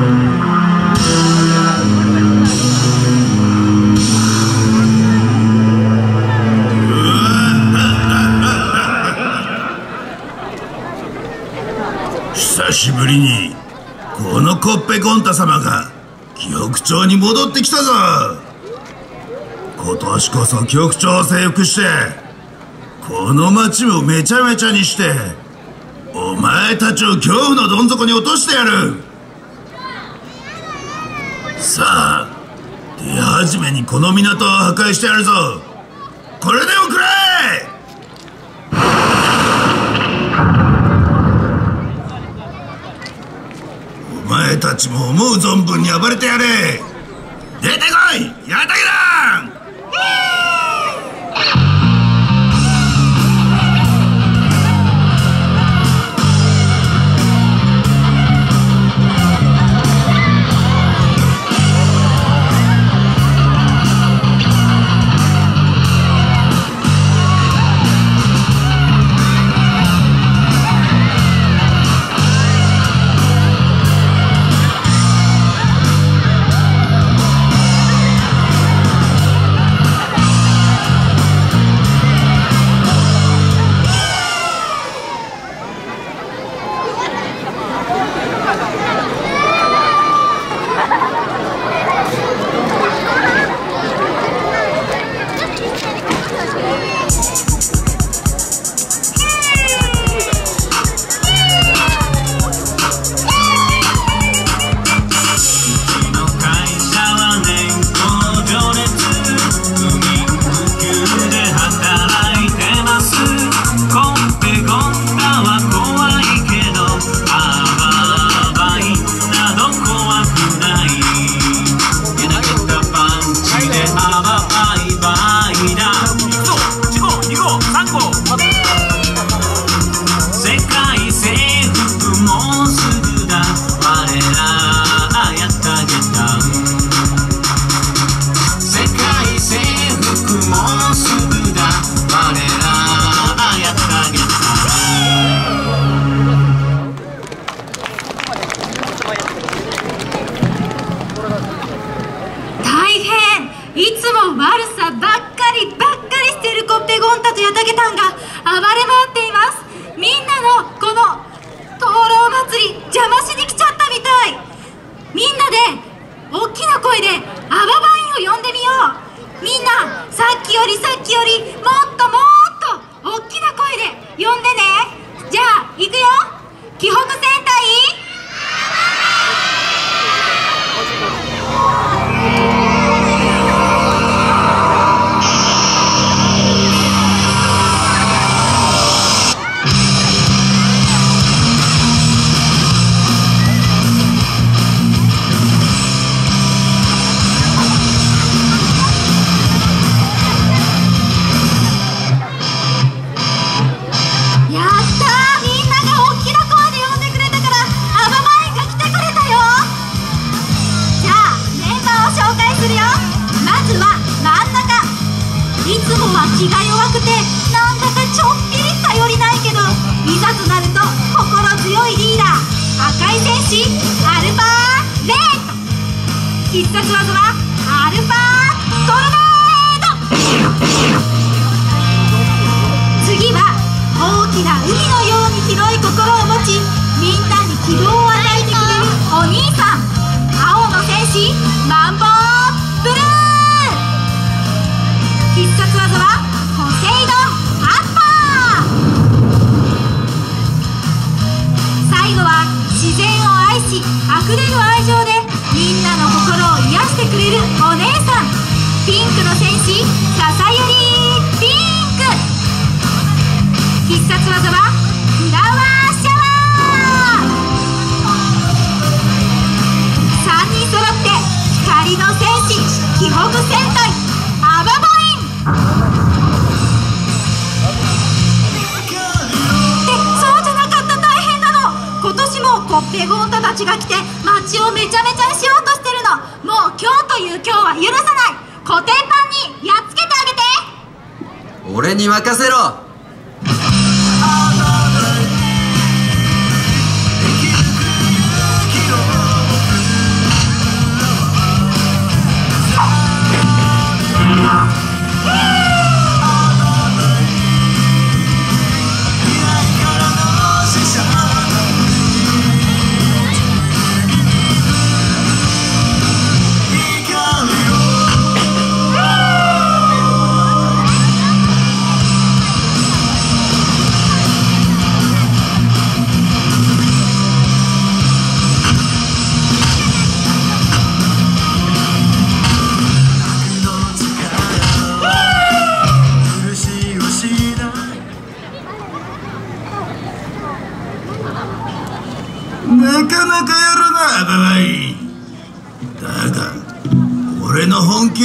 久しぶりにこのコッペコンタ様が局長に戻ってきたぞ。今年こそ局長を征服してこの町をめちゃめちゃにしてお前たちを恐怖のどん底に落としてやる。さあ手始めにこの港を破壊してやるぞ。これでもくれ。お前たちも思う存分に暴れてやれ。出てこいやだけだ。必殺技はアルファトルネード次は大きな海のように広い心を持ちみんなに希望を与えてくれるお兄さん青の戦士マンボウブルー必殺技はポセイドンアッパー最後は自然を愛し溢れる愛情でみんなの心を癒してくれるお姉さん。ピンクの戦士笹ゆりピンク。必殺技はフラワーシャワー。3人揃って光の戦士紀北戦隊アババイン。ってそうじゃなかった大変なの。今年もコッペゴンタたちが来て街をめちゃめちゃにしようとしてるの。もう今日という今日は許さない。コテンパンにやっつけてあげて。俺に任せろ「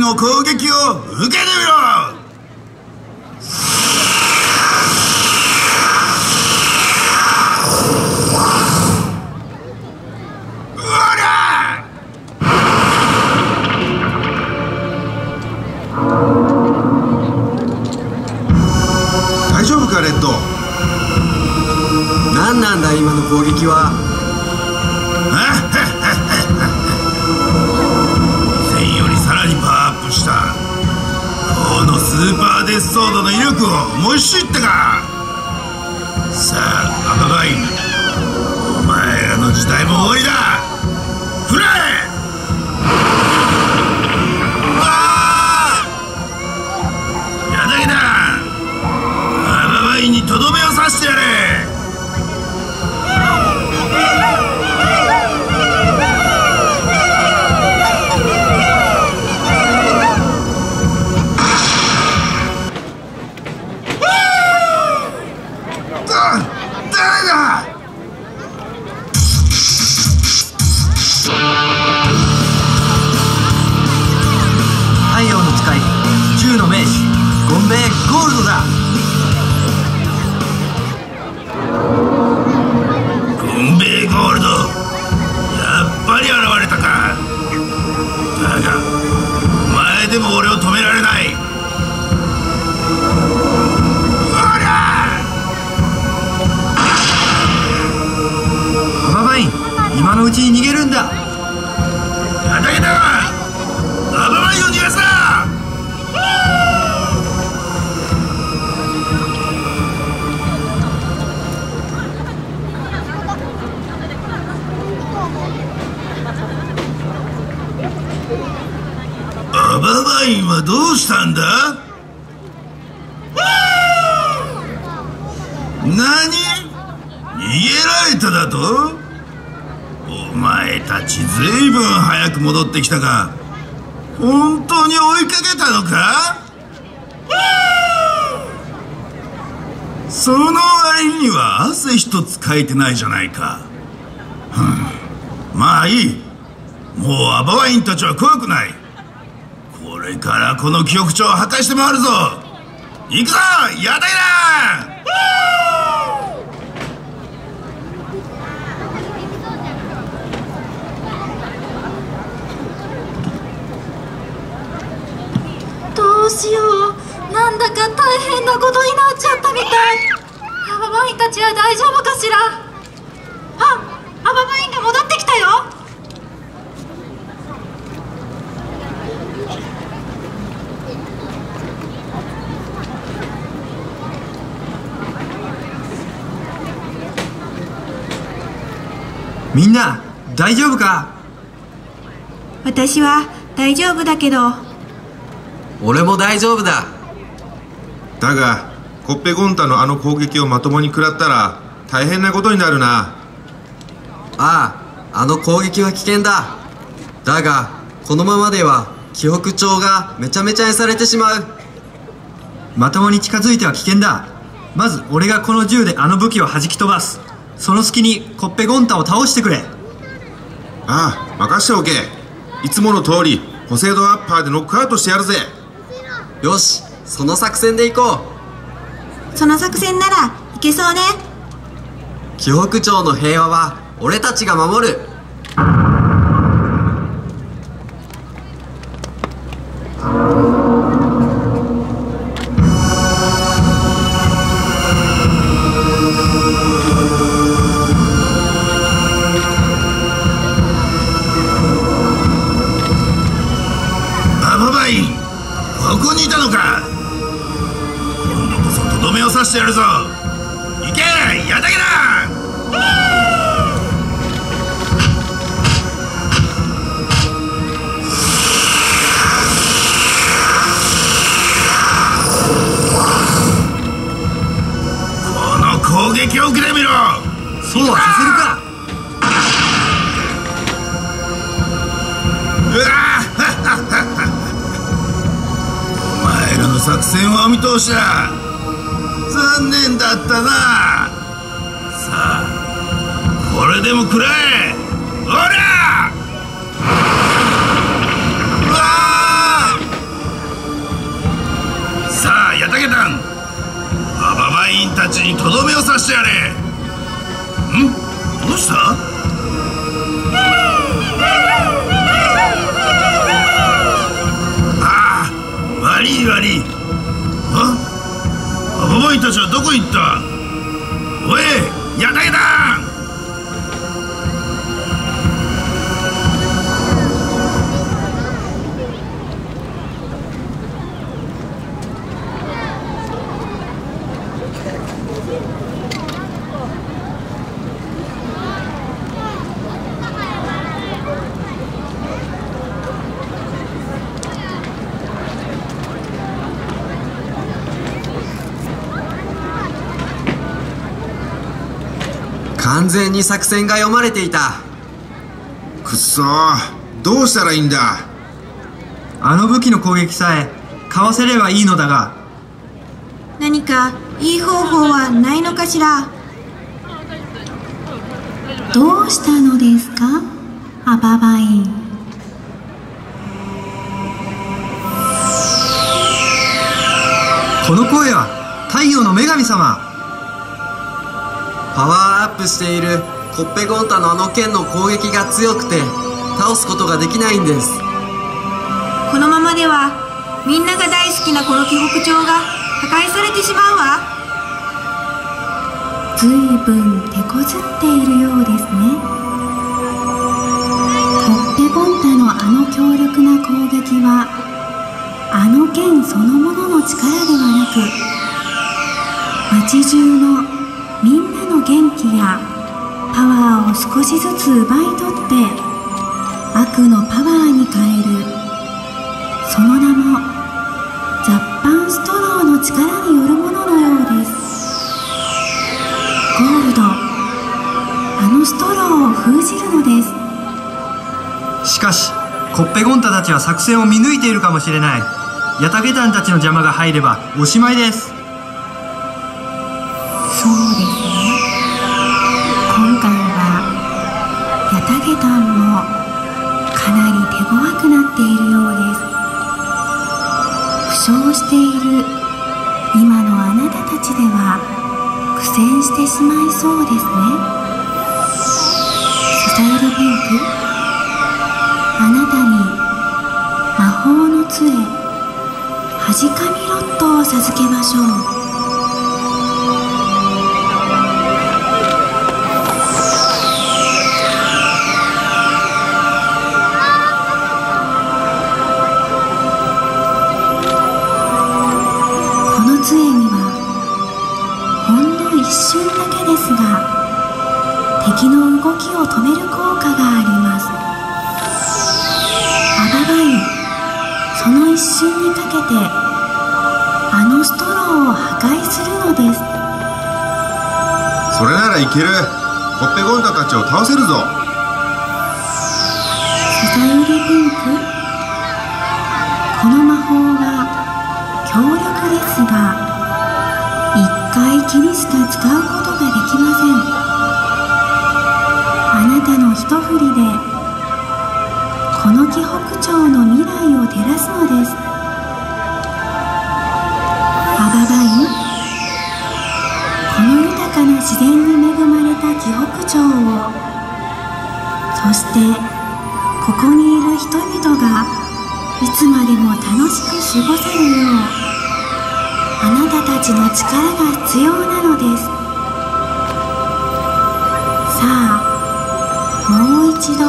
の攻撃を受けてみろ。大丈夫かレッド？何なんだ今の攻撃は。パードの威力を思い知ったか。さあ赤貝お前らの時代も終わりだ。どうしたんだ？何？逃げられただと？お前たちずいぶん早く戻ってきたが本当に追いかけたのか？その割には汗一つかいてないじゃないか。ふん。まあいい。もうアバワインたちは怖くない。これからこの記憶帳を破壊して回るぞ。行くぞやだ。いなどうしよう。なんだか大変なことになっちゃったみたい。アババインたちは大丈夫かしら？あアババインが戻ってきたよ。みんな大丈夫か？私は大丈夫だけど。俺も大丈夫だ。だがコッペゴンタのあの攻撃をまともに食らったら大変なことになるな。あああの攻撃は危険だ。だがこのままでは記憶帳がめちゃめちゃにされてしまう。まともに近づいては危険だ。まず俺がこの銃であの武器を弾き飛ばすその隙にコッペゴンタを倒してくれ。ああ任しておけ。いつもの通りポセイドンアッパーでノックアウトしてやるぜ。よしその作戦でいこその作戦ならいけそうね。う記憶帳の平和は俺たちが守る作戦はお見通しだ。残念だったな。さあこれでも食らえ。ほら!さあやたけたんババマインたちにとどめを刺してやれ。ん？どうした？ああ悪い悪い。員たちはどこ行った？おいやた全に作戦が読まれていた。くっそー。どうしたらいいんだ？あの武器の攻撃さえかわせればいいのだが。何かいい方法はないのかしら？どうしたのですか？アババイン。この声は太陽の女神様パワーアップしているコッペゴンタのあの剣の攻撃が強くて倒すことができないんです。このままではみんなが大好きなこの紀北町が破壊されてしまうわ。ずいぶん手こずっているようですね。コッペゴンタのあの強力な攻撃はあの剣そのものの力ではなく町中の元気やパワーを少しずつ奪い取って悪のパワーに変える。その名もジャッパンストローの力によるもののようです。ゴールドあのストローを封じるのです。しかしコッペゴンタたちは作戦を見抜いているかもしれない。ヤタゲタンたちの邪魔が入ればおしまいです。はじかみロットを授けましょう。ける。コッペゴンタたちを倒せるぞ。サユリピンクこの魔法は強力ですが一回きりしか使うことができません。あなたの一振りでこの紀北町の未来を照らすのです。紀北町をそしてここにいる人々がいつまでも楽しく過ごせるよう。あなたたちの力が必要なのです。さあもう一度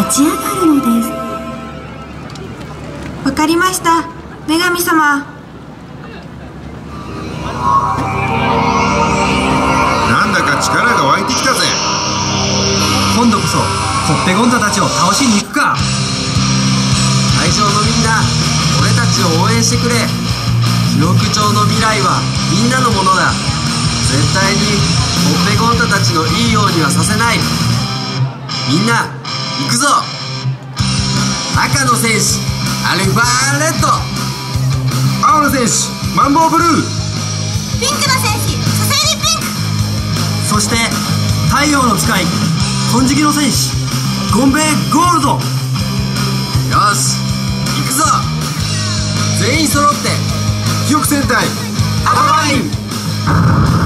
立ち上がるのです。わかりました。女神様。そコッペゴンタたちを倒しに行くか。会場のみんな俺たちを応援してくれ。記憶帳の未来はみんなのものだ。絶対にコッペゴンタたちのいいようにはさせない。みんな行くぞ。赤の戦士アルファーレッド青の選手マンボウブルー。ピンクの戦士ソセイリピンク。そして太陽の使い金色の戦士ゴンベゴールド。よし行くぞ。全員揃って記憶戦隊アババイン。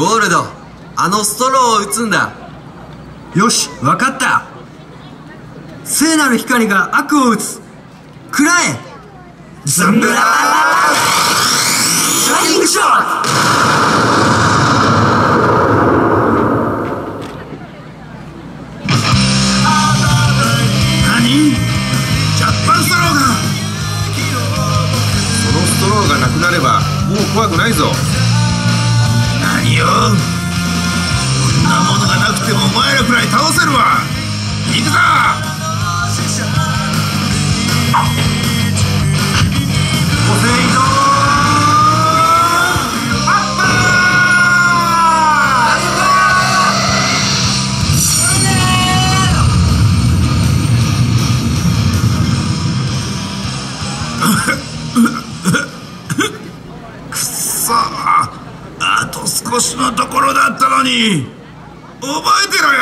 ゴールドあのストローを打つんだ。よし分かった。聖なる光が悪を打つ。食らえ。ズンブラー。シャイニングショット。に覚えてろよ。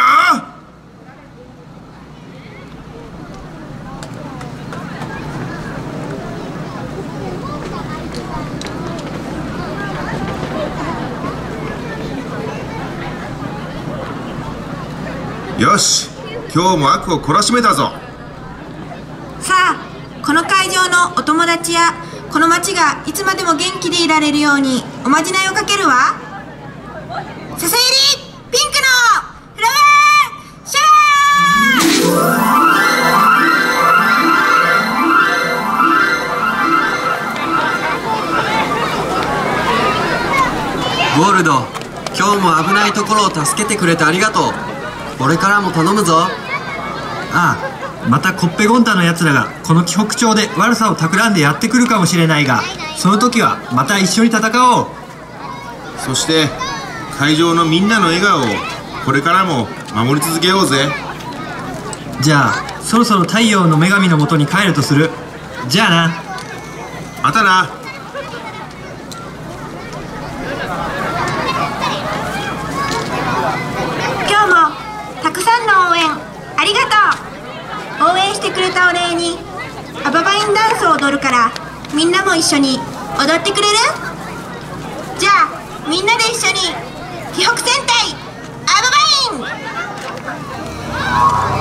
よし今日も悪を懲らしめたぞ。さあこの会場のお友達やこの町がいつまでも元気でいられるようにおまじないをかけるわ。ささゆりピンクのフラワーシャワーゴールド。今日も危ないところを助けてくれてありがとう。これからも頼むぞ。ああまたコッペゴンタのやつらがこの紀北町で悪さを企んでやってくるかもしれないがその時はまた一緒に戦おう。そして会場のみんなの笑顔をこれからも守り続けようぜ。じゃあそろそろ太陽の女神のもとに帰るとする。じゃあな。またな今日もたくさんの応援ありがとう。応援してくれたお礼にアババインダンスを踊るからみんなも一緒に踊ってくれる？じゃあみんなで一緒に紀北戦隊アババイン「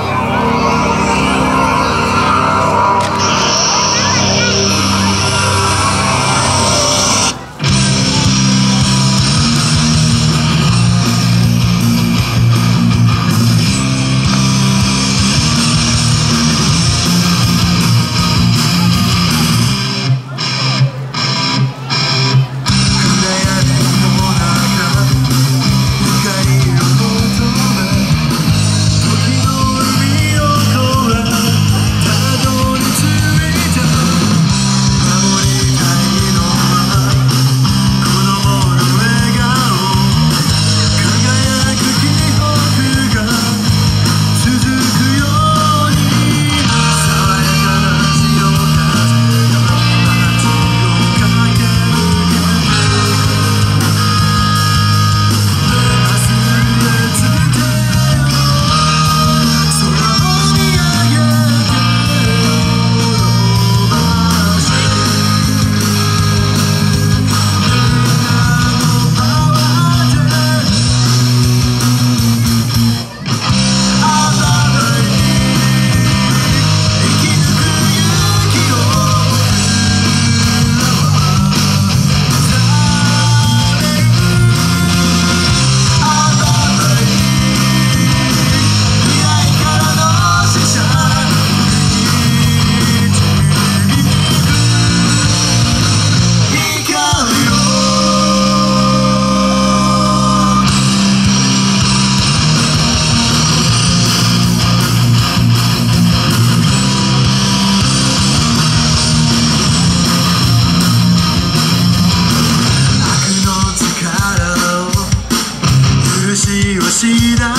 necesidad.